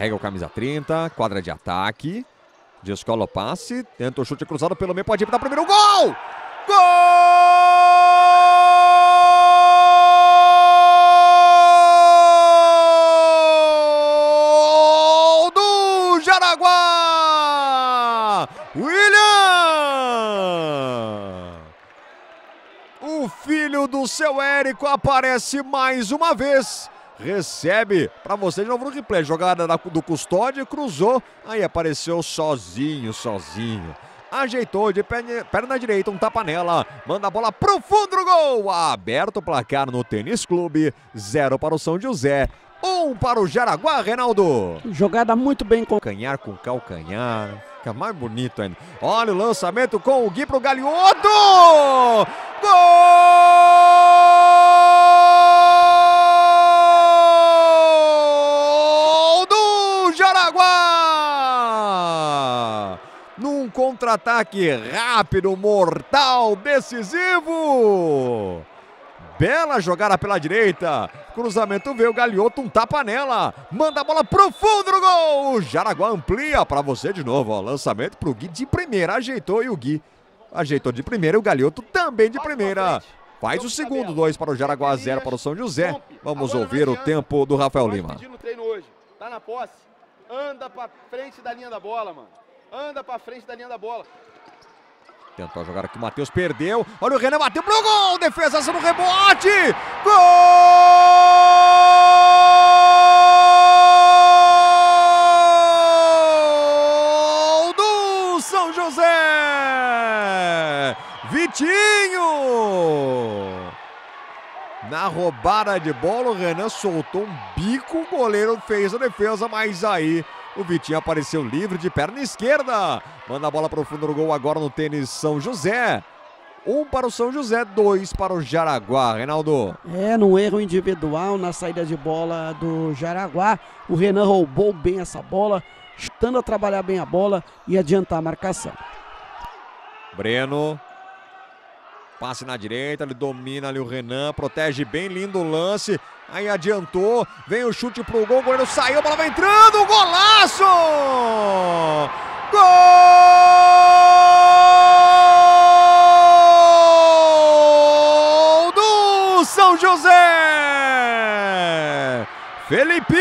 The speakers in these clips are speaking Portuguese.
Carrega o camisa 30, quadra de ataque. Descola o passe, tenta o chute cruzado pelo meio, pode ir para o primeiro gol! Gol do Jaraguá! William! O filho do seu Érico aparece mais uma vez recebe para você de novo no replay. Jogada do Custódio, cruzou, aí apareceu sozinho, sozinho. Ajeitou de perna direita, um tapa nela, manda a bola pro fundo do gol. Aberto o placar no Tênis Clube, zero para o São José, um para o Jaraguá, Reinaldo. Jogada muito bem com calcanhar com calcanhar. Fica mais bonito ainda. Olha o lançamento com o Gui pro Galhoto! Num contra-ataque rápido, mortal, decisivo. Bela jogada pela direita. Cruzamento veio, Galhoto, um tapa nela. Manda a bola pro fundo do gol. O Jaraguá amplia para você de novo. Ó. Lançamento pro Gui de primeira. Ajeitou e o Gui ajeitou de primeira. E o Galhoto também de primeira. Faz o segundo, dois para o Jaraguá, zero para o São José. Vamos ouvir o tempo do Rafael Lima. Tá na posse. Anda para frente da linha da bola, mano anda para frente da linha da bola. Tentou jogar aqui, o Matheus perdeu. Olha o Renan, bateu pro gol. Defesa no rebote. Gol do São José. Vitinho. Na roubada de bola, o Renan soltou um bico, o goleiro fez a defesa, mas aí o Vitinho apareceu livre de perna esquerda. Manda a bola para o fundo do gol agora no tênis São José. Um para o São José, dois para o Jaraguá, Reinaldo. É, no erro individual na saída de bola do Jaraguá. O Renan roubou bem essa bola, estando a trabalhar bem a bola e adiantar a marcação. Breno Passe na direita, ele domina ali o Renan, protege bem, lindo lance. Aí adiantou, vem o chute pro gol, o goleiro saiu, a bola vai entrando, golaço! Gol do São José! Felipinho!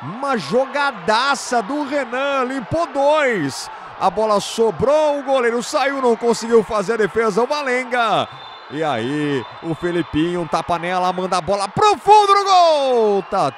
Uma jogadaça do Renan, limpou dois. A bola sobrou, o goleiro saiu, não conseguiu fazer a defesa, o Valenga. E aí, o Felipinho, tapa nela, manda a bola pro fundo do gol. Tá